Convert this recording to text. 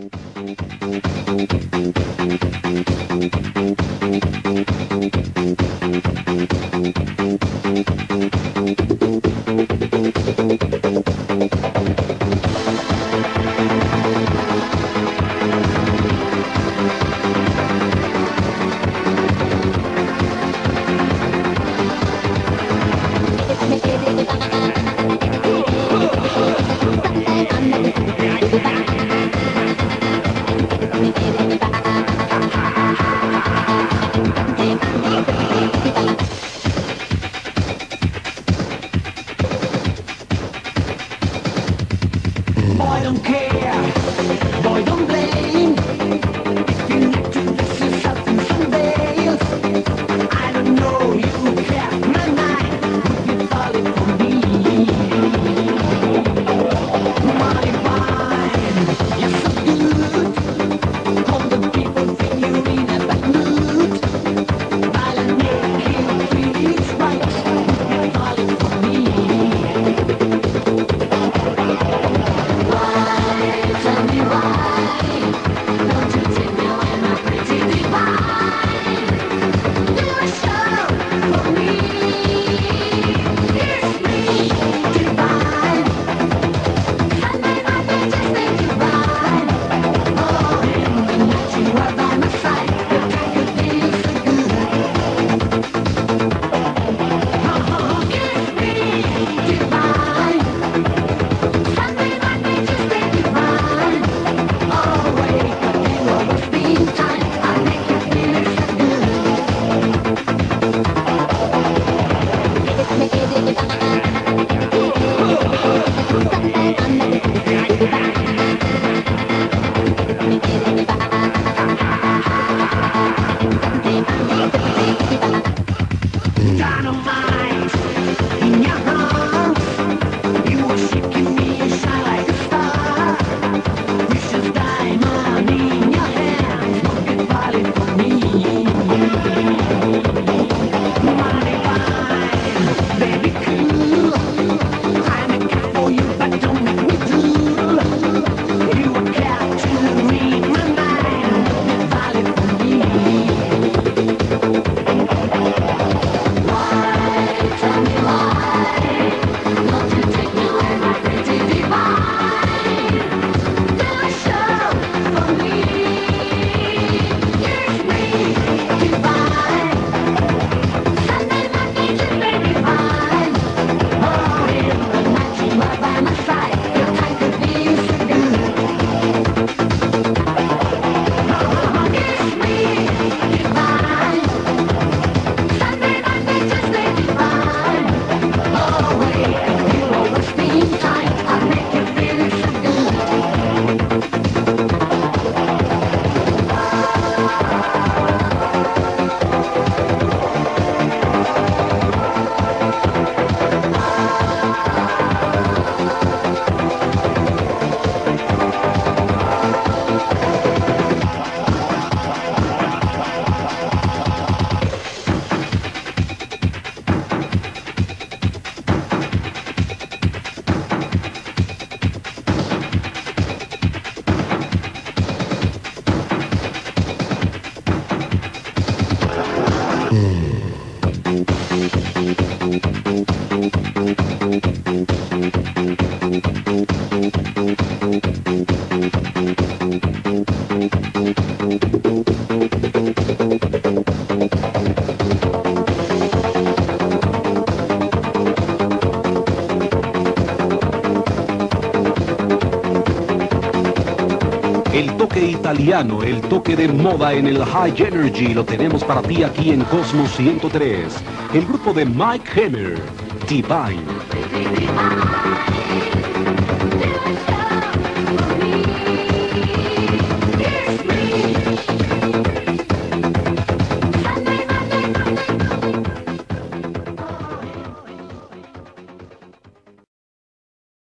Thank you. I don't care. Dynamite! el toque italiano, el toque de moda en el High Energy lo tenemos para ti aquí en Cosmos 103. El grupo de Mike Hammer, Divine.